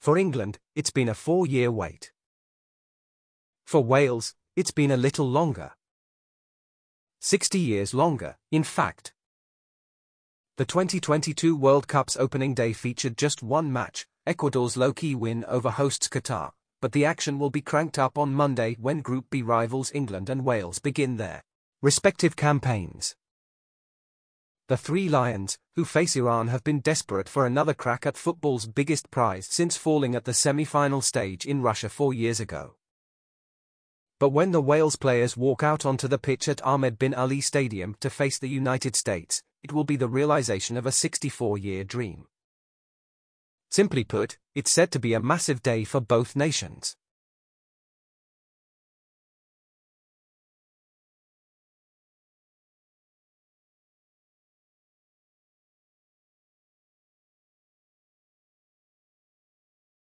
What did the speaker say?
For England, it's been a four-year wait. For Wales, it's been a little longer. 60 years longer, in fact. The 2022 World Cup's opening day featured just one match, Ecuador's low-key win over hosts Qatar, but the action will be cranked up on Monday when Group B rivals England and Wales begin their respective campaigns. The three Lions, who face Iran have been desperate for another crack at football's biggest prize since falling at the semi-final stage in Russia four years ago. But when the Wales players walk out onto the pitch at Ahmed bin Ali Stadium to face the United States, it will be the realization of a 64-year dream. Simply put, it's said to be a massive day for both nations.